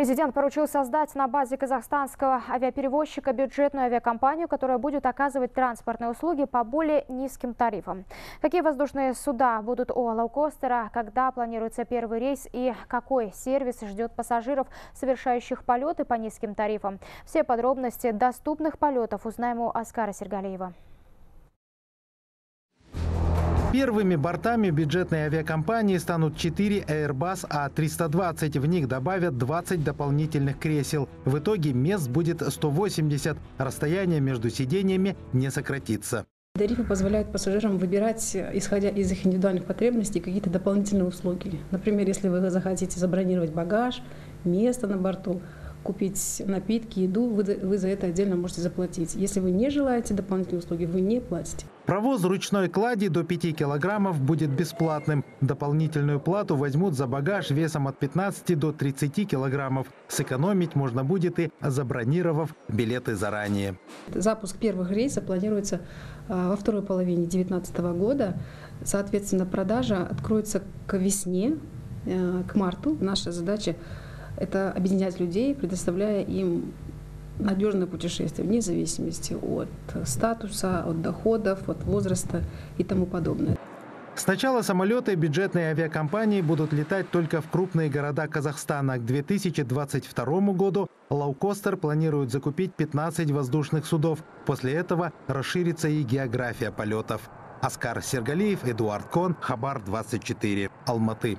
Президент поручил создать на базе казахстанского авиаперевозчика бюджетную авиакомпанию, которая будет оказывать транспортные услуги по более низким тарифам. Какие воздушные суда будут у лоукостера, когда планируется первый рейс и какой сервис ждет пассажиров, совершающих полеты по низким тарифам. Все подробности доступных полетов узнаем у Аскара Сергалеева. Первыми бортами бюджетной авиакомпании станут 4 Airbus A320. В них добавят 20 дополнительных кресел. В итоге мест будет 180. Расстояние между сидениями не сократится. Тарифы позволяют пассажирам выбирать, исходя из их индивидуальных потребностей, какие-то дополнительные услуги. Например, если вы захотите забронировать багаж, место на борту, купить напитки, еду, вы, вы за это отдельно можете заплатить. Если вы не желаете дополнительные услуги, вы не платите. Провоз ручной клади до 5 килограммов будет бесплатным. Дополнительную плату возьмут за багаж весом от 15 до 30 килограммов. Сэкономить можно будет и забронировав билеты заранее. Запуск первых рейсов планируется а, во второй половине 2019 года. Соответственно, продажа откроется к весне, э, к марту. Наша задача это объединять людей, предоставляя им надежное путешествие вне зависимости от статуса, от доходов, от возраста и тому подобное. Сначала самолеты бюджетной авиакомпании будут летать только в крупные города Казахстана. К 2022 году Лаукостер планирует закупить 15 воздушных судов. После этого расширится и география полетов. Оскар Сергалиев, Эдуард Кон, Хабар 24, Алматы.